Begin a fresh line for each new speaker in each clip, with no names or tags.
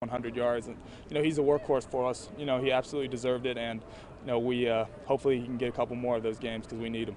100 yards, and you know he's a workhorse for us. You know he absolutely deserved it, and you know we uh, hopefully he can get a couple more of those games because we need him.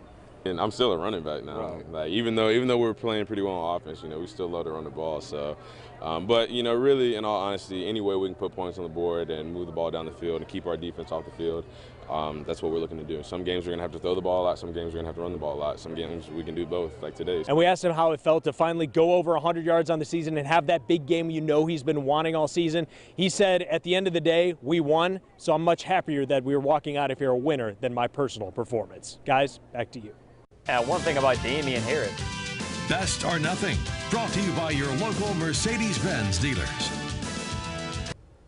And I'm still a running back now. Right. Like even though even though we are playing pretty well on offense, you know we still love to run the ball. So, um, but you know really, in all honesty, any way we can put points on the board and move the ball down the field and keep our defense off the field, um, that's what we're looking to do. Some games we're going to have to throw the ball a lot. Some games we're going to have to run the ball a lot. Some games we can do both, like today.
And we asked him how it felt to finally go over 100 yards on the season and have that big game you know he's been wanting all season. He said, at the end of the day, we won, so I'm much happier that we were walking out of here a winner than my personal performance. Guys, back to you.
Uh, one thing about Damien Harris.
Best or nothing, brought to you by your local Mercedes-Benz dealers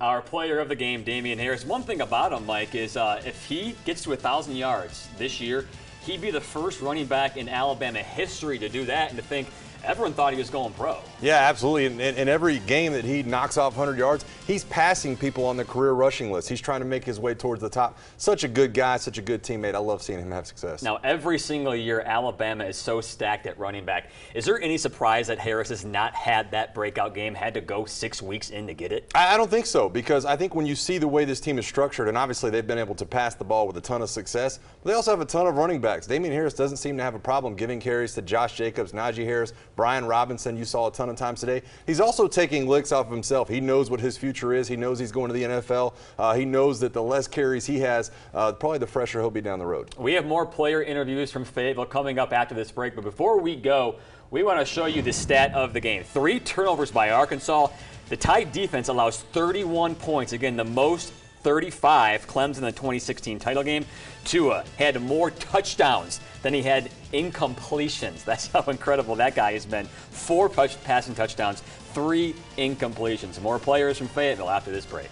our player of the game, Damien Harris. One thing about him, Mike, is uh, if he gets to 1,000 yards this year, he'd be the first running back in Alabama history to do that. And to think everyone thought he was going pro.
Yeah, absolutely. In, in, every game that he knocks off 100 yards, he's passing people on the career rushing list. He's trying to make his way towards the top. Such a good guy, such a good teammate. I love seeing him have success.
Now, every single year, Alabama is so stacked at running back. Is there any surprise that Harris has not had that breakout game, had to go six weeks in to get it?
I, I don't think so, because I think when you see the way this team is structured, and obviously they've been able to pass the ball with a ton of success, but they also have a ton of running backs. Damien Harris doesn't seem to have a problem giving carries to Josh Jacobs, Najee Harris, Brian Robinson, you saw a ton of times today. He's also taking licks off of himself. He knows what his future is. He knows he's going to the NFL. Uh, he knows that the less carries he has, uh, probably the fresher he'll be down the road.
We have more player interviews from Fayetteville coming up after this break, but before we go, we want to show you the stat of the game. Three turnovers by Arkansas. The Tide defense allows 31 points. Again, the most 35. Clemson in the 2016 title game. Tua had more touchdowns than he had incompletions. That's how incredible that guy has been. Four passing touchdowns, three incompletions. More players from Fayetteville after this break.